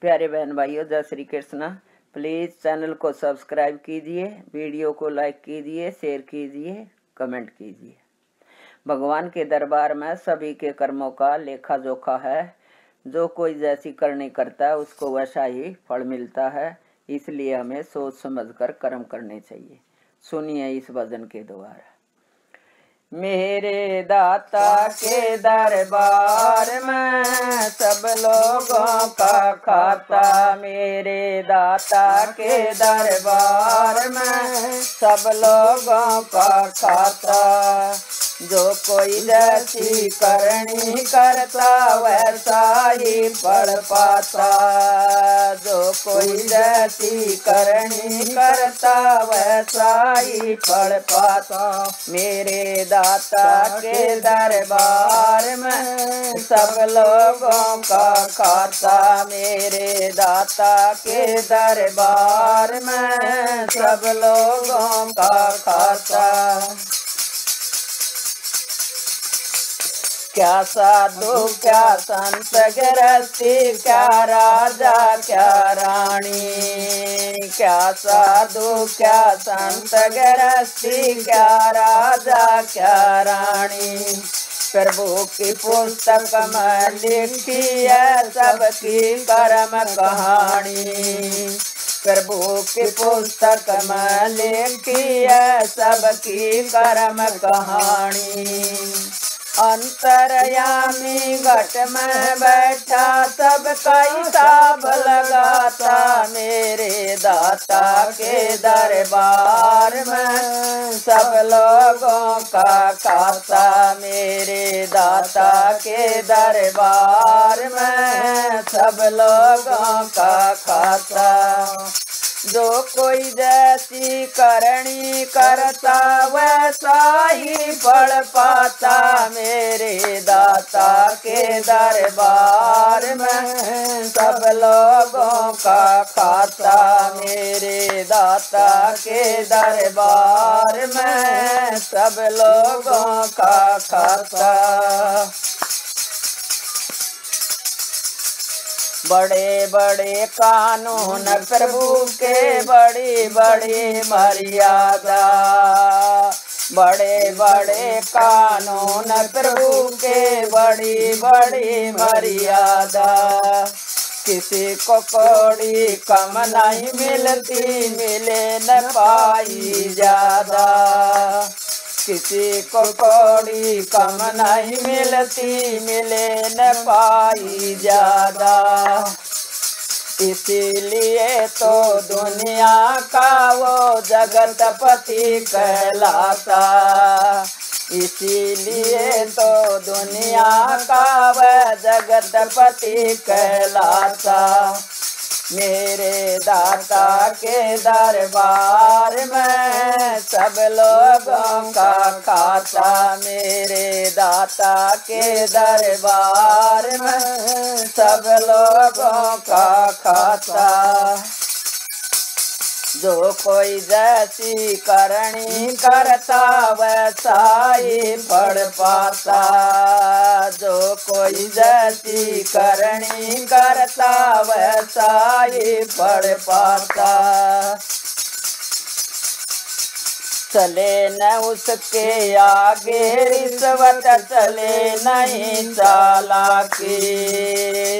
प्यारे बहन भाइयों, जय श्री कृष्णा। प्लीज़ चैनल को सब्सक्राइब कीजिए, वीडियो को लाइक कीजिए, शेयर कीजिए, कमेंट कीजिए। भगवान के दरबार में सभी के कर्मों का लेखा जोखा है। जो कोई जैसी करनी करता है, उसको वैसा ही फल मिलता है। इसलिए हमें सोच समझकर कर्म करने चाहिए। सुनिए इस भजन के द्वारा। मेरे दाता के दरबार में सब लोगों का खाता मेरे दाता के दरबार में सब लोगों का खाता। जो कोई जैसी करनी करता, वैसा ही पढ़ पाता। जो कोई जैसी करनी करता, वैसा ही पढ़ पाता। मेरे दाता के दरबार में सब लोगों का खाता। मेरे दाता के दरबार में सब लोगों का खाता। क्या साधु, क्या संत, गृहस्थी, क्या राजा, क्या रानी? क्या साधु, क्या संत, गृहस्थी, क्या राजा, क्या रानी? प्रभु की पुस्तक में लिखी है सबकी कर्म कहानी। प्रभु की पुस्तक में लिखी है सबकी कर्म कहानी। अंतरयामी घट में बैठा सबका हिसाब लगाता, मेरे दाता के दरबार में सब लोगों का खाता, मेरे दाता के दरबार में सब लोगों का खाता। जो कोई जैसी करणी करता वैसा ही पढ़ पाता मेरे दाता के दरबार में। सब लोगों का खाता मेरे दाता के दरबार में। सब लोगों का खाता। बड़े बड़े कानून प्रभु के बड़ी बड़ी मर्यादा। बड़े बड़े कानून प्रभु के बड़ी बड़ी मर्यादा। किसी को कौड़ी कम नहीं मिलती, मिले न पाई ज़्यादा। किसी को कौड़ी कम नहीं मिलती, मिले न पाई ज़्यादा। इसीलिए तो दुनिया का वो जगतपति कहलाता। इसीलिए तो दुनिया का वह जगतपति कहलाता। मेरे दाता के दरबार में सब लोगों का खाता मेरे दाता के दरबार में सब लोगों का खाता। जो कोई जैसी करणी करता, वैसा ही पढ़ पाता। जो कोई जैसी करणी करता, वैसा ही पढ़ पाता। चले न उसके आगे, रिश्वत चले नहीं चालाकी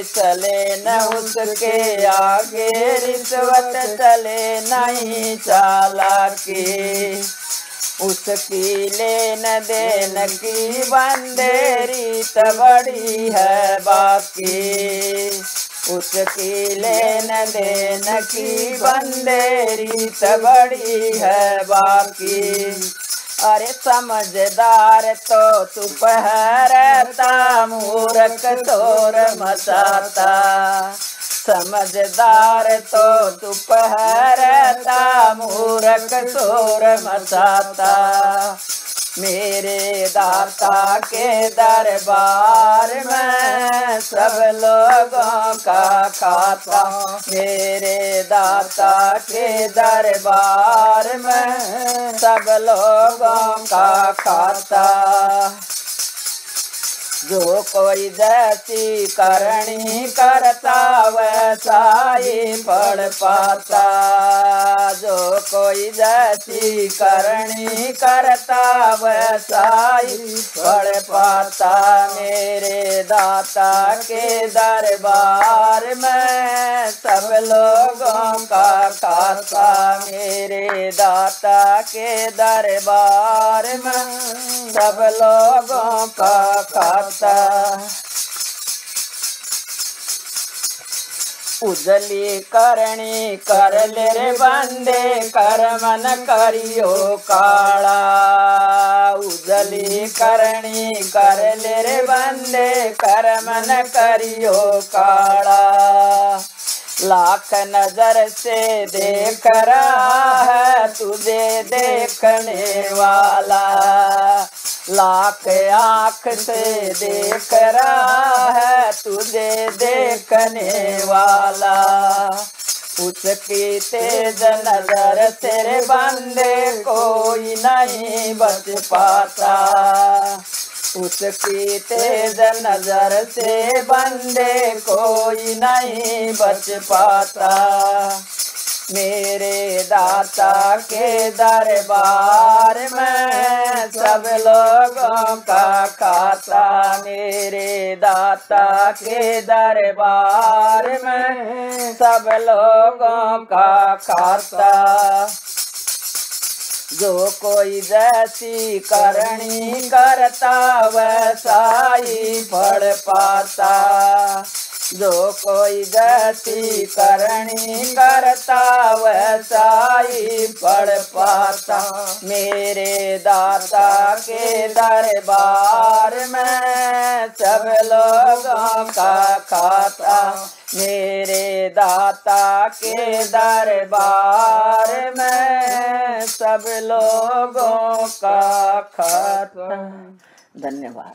चले न उसके आगे, रिश्वत चले नहीं चालाकी उसकी लेन देन की बंदेरी तो बड़ी है बाकी। उसकी लेन देन की बंदेरी बड़ी है बाकी। अरे समझदार तो चुप है रहता, मूर्ख तोर मचाता। समझदार तो चुप है रहता, मूर्ख तोर मचाता। मेरे दाता के दरबार में सब लोगों का खाता मेरे दाता के दरबार में सब लोगों का खाता जो कोई जैसी करणी करता वैसा ही फल पाता। जो कोई जैसी करणी करता वैसा ही फल पाता। मेरे दाता के दरबार में सब लोगों का खाता। मेरे दाता के दरबार में सब लोगों का खाता। उजली करणी कर ले रे बंदे कर मन करियो काला उजली करणी कर ले रे बंदे कर मन करियो काला लाख नज़र से देख रहा है, तुझे देखने वाला। लाख आँख से देख रहा है तुझे देखने वाला। उसकी तेज नज़र तेरे बंदे कोई नहीं बच पाता। उसकी तेज नज़र से बंदे कोई नहीं बच पाता। मेरे दाता के दरबार सब लोगों का खाता मेरे दाता के दरबार में, सब लोगों का खाता। जो कोई जैसी करणी करता वैसा ही फल पाता। जो कोई जैसी करणी करता, वैसा ही फल पाता। मेरे दाता के दरबार में सब लोगों का खाता। मेरे दाता के दरबार में सब लोगों का खाता। धन्यवाद।